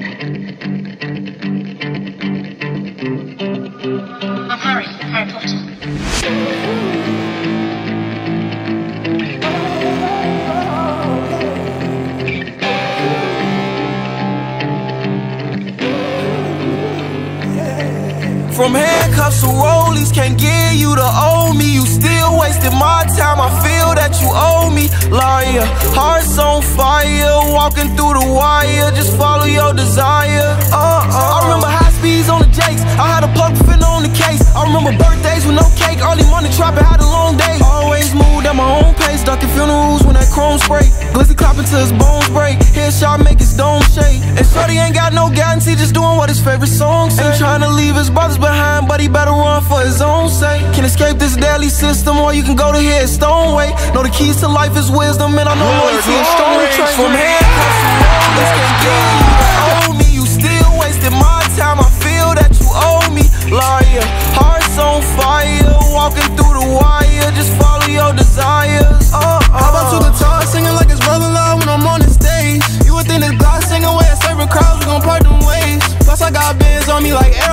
I'm Harry, Harry Potter. From handcuffs to rollies, can't get you to own me. You still wasting my time. I feel that you owe me. Liar, hearts on fire, walking through the wire, just follow your desire. Uh uh. I remember high speeds on the jakes, I had a plug fin on the case. I remember birthdays with no cake, early money trapping, had a long day. Always moved at my own pace, ducking funerals when that chrome spray. Glizzy clapping till his bones break, headshot make his dome shake. And Shorty ain't got no guarantee, just doing what his favorite song say. Ain't trying to leave his brothers behind, but he better run for his own sake. Can escape this deadly system, or you can go to his stone way. Know the keys to life is wisdom, and I know loyalty and strong traits. From handcuffs to rollers, can't get you owe me. You still wasting my time, I feel that you owe me. Liar, hearts on fire, walking through the wire, just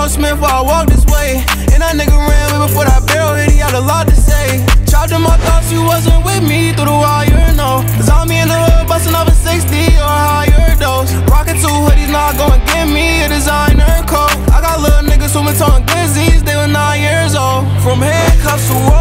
like Aerosmith while I walk this way. And that nigga ran me before that barrel hit, he had a lot to say. Chopped in my thoughts, you wasn't with me through the wire, no. Cause I'm in the hood, busting up a 60 or higher dose. Rockin' two hoodies, not gon' give me a designer coat. I got little niggas swimming tongue glizzies, they were nine years old. From handcuffs to